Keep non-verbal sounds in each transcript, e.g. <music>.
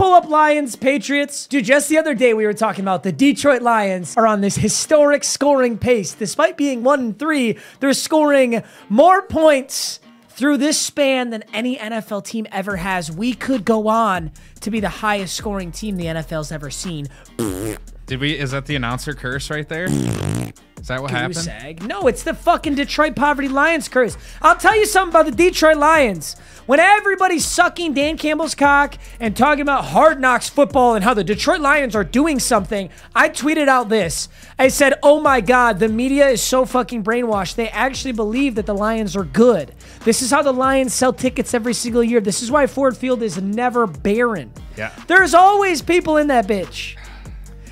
pull up Lions, Patriots. Dude, just the other day we were talking about the Detroit Lions are on this historic scoring pace. Despite being one and three, they're scoring more points through this span than any NFL team ever has. We could go on to be the highest scoring team the NFL's ever seen. Did we? Is that the announcer curse right there? Is that what happened? Sag. No, it's the fucking Detroit Poverty Lions curse. I'll tell you something about the Detroit Lions. When everybody's sucking Dan Campbell's cock and talking about hard knocks football and how the Detroit Lions are doing something, I tweeted out this. I said, oh my God, the media is so fucking brainwashed. They actually believe that the Lions are good. This is how the Lions sell tickets every single year. This is why Ford Field is never barren. Yeah. There's always people in that bitch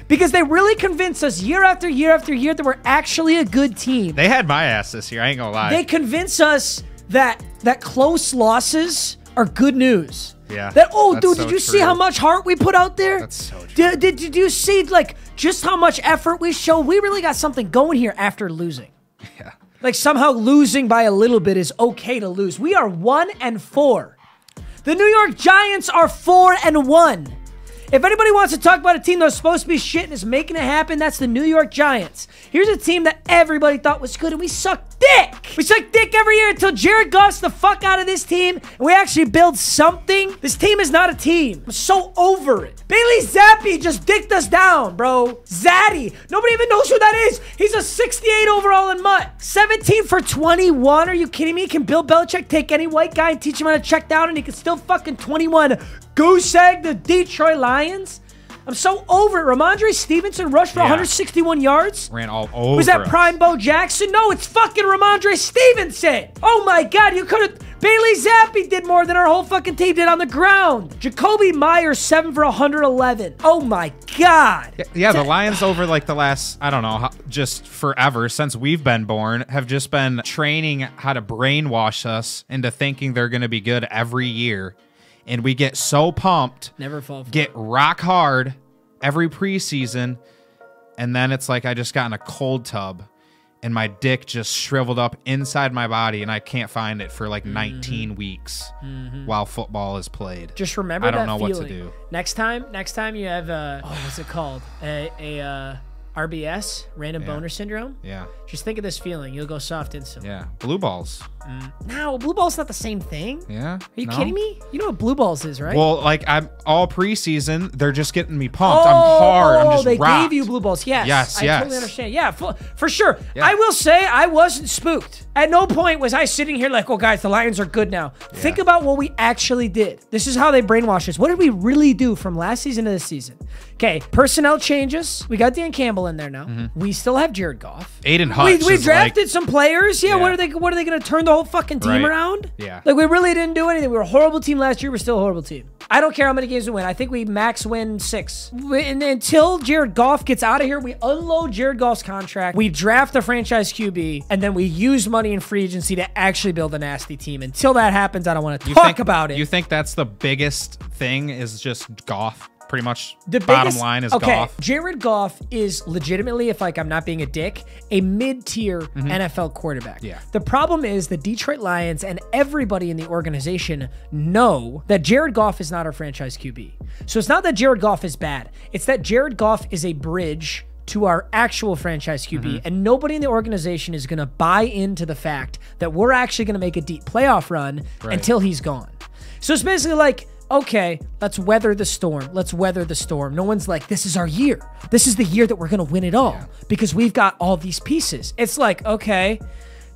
because they really convinced us year after year after year that we're actually a good team. They had my ass this year. I ain't gonna lie. They convince us that that close losses are good news. Yeah, That oh, dude, so did you see how much heart we put out there? That's so true. Did, did, did you see like just how much effort we showed? We really got something going here after losing. <laughs> Yeah. Like somehow losing by a little bit is okay to lose. We are one and four. The New York Giants are four and one. If anybody wants to talk about a team that's supposed to be shit and is making it happen, that's the New York Giants. Here's a team that everybody thought was good, and we suck dick. We suck dick every year until Jared Goff's the fuck out of this team, and we actually build something. This team is not a team. I'm so over it. Bailey Zappe just dicked us down, bro. Zaddy. Nobody even knows who that is. He's a 68 overall in Mutt. 17 for 21. Are you kidding me? Can Bill Belichick take any white guy and teach him how to check down, and he can still fucking 21 goose egg the Detroit Lions? I'm so over it. Rhamondre Stevenson rushed for Yeah. 161 yards. Ran all over. Was that us. Prime Bo Jackson? No, it's fucking Rhamondre Stevenson. Oh my God, you could have. Bailey Zappe did more than our whole fucking team did on the ground. Jakobi Meyers, 7 for 111. Oh my God. Yeah, the Lions over like the last, I don't know, just forever since we've been born have just been training how to brainwash us into thinking they're going to be good every year. And we get so pumped, Never fall for get rock hard every preseason. And then it's like I just got in a cold tub and my dick just shriveled up inside my body and I can't find it for like Mm-hmm. 19 weeks while football is played. Just remember I don't know what to do. Next time, next time you have a, oh, what's it called? A, a uh, RBS, random boner syndrome. Yeah. Just think of this feeling. You'll go soft instantly. Yeah. Blue balls. No, blue ball's not the same thing. Yeah. Are you No? kidding me? You know what blue balls is, right? Well, like I'm all preseason, they're just getting me pumped. I'm hard. I'm just Oh, they rocked. gave you blue balls. Yes. Yes, I yes. totally understand. Yeah, for, for sure. Yeah. I will say I wasn't spooked. At no point was I sitting here like, oh, guys, the Lions are good now. Think about what we actually did. This is how they brainwash us. What did we really do from last season to this season? Okay, personnel changes. We got Dan Campbell in there now. Mm-hmm. We still have Jared Goff. Aiden We, Hutch. we is drafted like, some players. Yeah, what are they? What are they going to turn the whole fucking team Right. around? Yeah. like we really didn't do anything. We were a horrible team last year. We're still a horrible team. I don't care how many games we win. I think we max win six. And until Jared Goff gets out of here, we unload Jared Goff's contract. We draft the franchise QB, and then we use money in free agency to actually build a nasty team. Until that happens, I don't want to talk think, about it. You think that's the biggest thing is just Goff? Pretty much The bottom biggest- line is okay, Goff. Jared Goff is legitimately, if like I'm not being a dick, a mid-tier NFL quarterback. Yeah. The problem is the Detroit Lions and everybody in the organization know that Jared Goff is not our franchise QB. So it's not that Jared Goff is bad. It's that Jared Goff is a bridge to our actual franchise QB, Mm-hmm. and nobody in the organization is going to buy into the fact that we're actually going to make a deep playoff run until he's gone. So it's basically like, okay, let's weather the storm. Let's weather the storm. No one's like, this is our year. This is the year that we're going to win it all because we've got all these pieces. It's like, okay,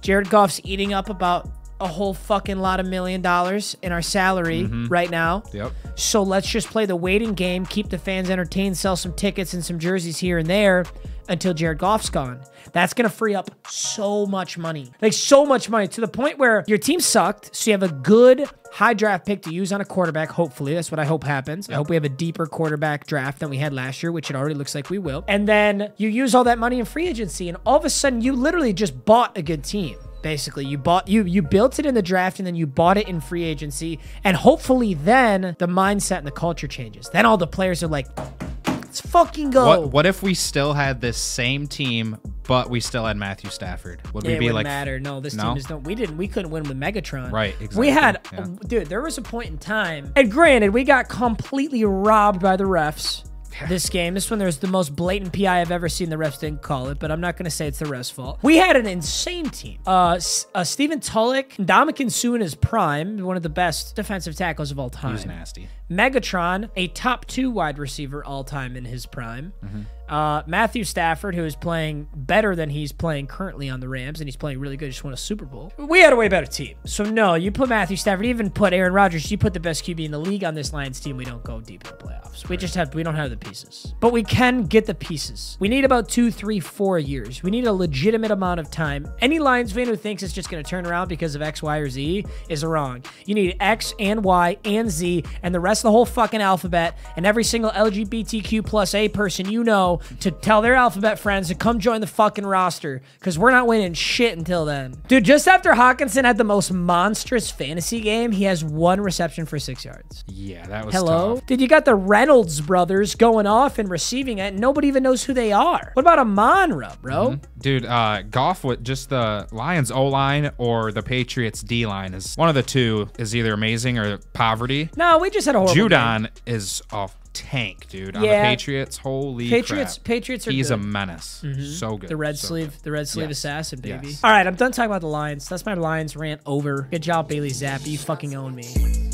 Jared Goff's eating up about a whole fucking lot of million dollars in our salary mm-hmm. right now. Yep. So let's just play the waiting game, keep the fans entertained, sell some tickets and some jerseys here and there until Jared Goff's gone. That's going to free up so much money. Like so much money to the point where your team sucked. So you have a good high draft pick to use on a quarterback. Hopefully, that's what I hope happens. I hope we have a deeper quarterback draft than we had last year, which it already looks like we will. And then you use all that money in free agency, and all of a sudden you literally just bought a good team basically you bought you you built it in the draft and then you bought it in free agency and hopefully then the mindset and the culture changes then all the players are like Let's fucking go. What what if we still had this same team, but we still had Matthew Stafford? Would we it be like matter. No, this No? team is no. We didn't. We couldn't win with Megatron. Right, Exactly. We had, yeah. dude. There was a point in time, and granted, we got completely robbed by the refs. This game, this one, there's the most blatant PI I've ever seen. The refs didn't call it, but I'm not going to say it's the refs' fault. We had an insane team. Uh, uh Stephen Tulloch, Ndamukong Suh in his prime, one of the best defensive tackles of all time. He's nasty. Megatron, a top two wide receiver all time in his prime. Uh, Matthew Stafford, who is playing better than he's playing currently on the Rams, and he's playing really good. Just won a Super Bowl. We had a way better team. So no, you put Matthew Stafford, even put Aaron Rodgers. You put the best QB in the league on this Lions team. We don't go deep in the playoffs. We just have we don't have the pieces, but we can get the pieces. We need about two, three, four years. We need a legitimate amount of time. Any Lions fan who thinks it's just going to turn around because of X, Y, or Z is wrong. You need X and Y and Z and the rest of the whole fucking alphabet and every single LGBTQ plus A person you know to tell their alphabet friends to come join the fucking roster because we're not winning shit until then. Dude, just after Hockenson had the most monstrous fantasy game, he has one reception for six yards. Yeah, that was Hello? tough. Dude, you got the Reynolds brothers going off and receiving it, and nobody even knows who they are. What about Amon-Ra, bro? Dude, uh, Goff with just the Lions O line or the Patriots D line is one of the two is either amazing or poverty. No, we just had a horrible game. Judon is a tank, dude. On the Patriots, holy Patriots, crap. Patriots are He's good. a menace. Mm-hmm. So good. The red so sleeve, good. the red sleeve Yes. assassin, baby. Yes. All right, I'm done talking about the Lions. That's my Lions rant over. Good job, Bailey Zappe. You fucking own me.